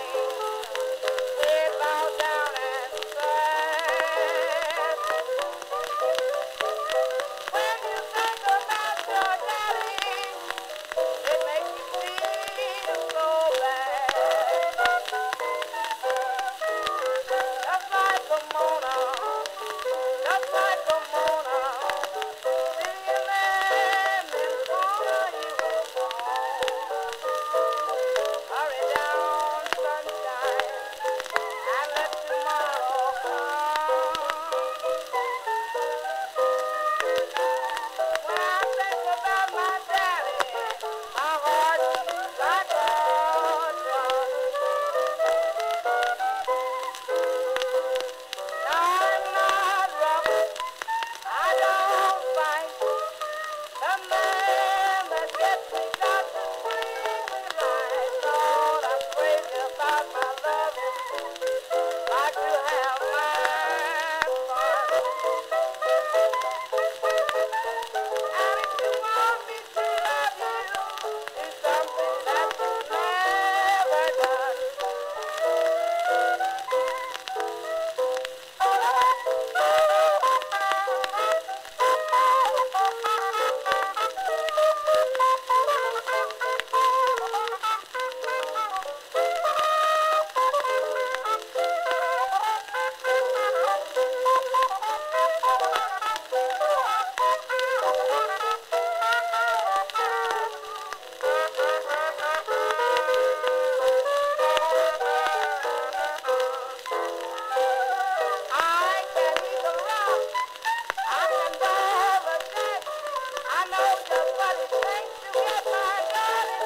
Bye. I know the funny thing to get my God.